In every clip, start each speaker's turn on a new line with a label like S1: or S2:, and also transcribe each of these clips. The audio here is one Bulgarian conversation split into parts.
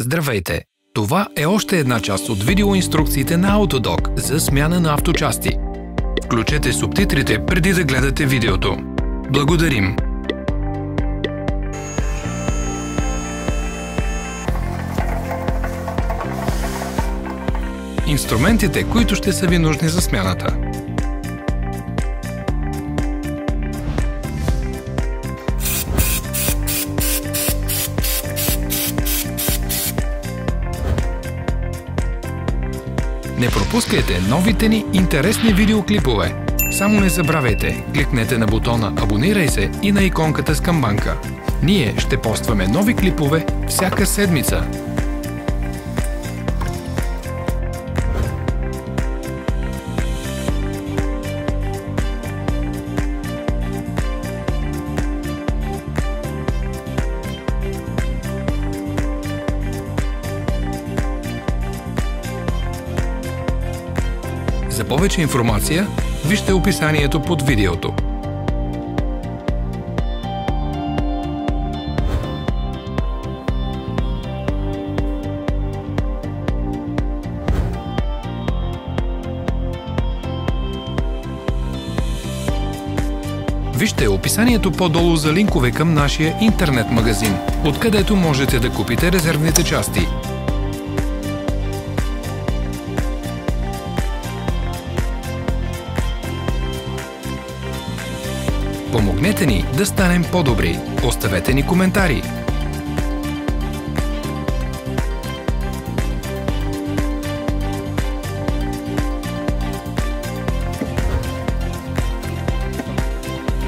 S1: Здравейте! Това е още една част от видеоинструкциите на Autodoc за смяна на авточасти. Включете субтитрите преди да гледате видеото. Благодарим! Инструментите, които ще са ви нужни за смяната. Не пропускайте новите ни интересни видеоклипове. Само не забравяйте, кликнете на бутона Абонирай се и на иконката с камбанка. Ние ще постваме нови клипове всяка седмица. За повече информация, вижте описанието под видеото. Вижте описанието по-долу за линкове към нашия интернет магазин, откъдето можете да купите резервните части – Помогнете ни да станем по-добри. Оставете ни коментари.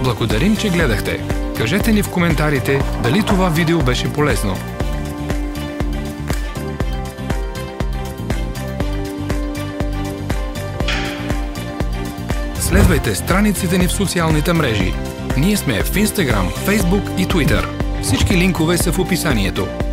S1: Благодарим, че гледахте. Кажете ни в коментарите дали това видео беше полезно. Следвайте страниците ни в социалните мрежи. Ние сме в Instagram, Facebook и Twitter. Всички линкове са в описанието.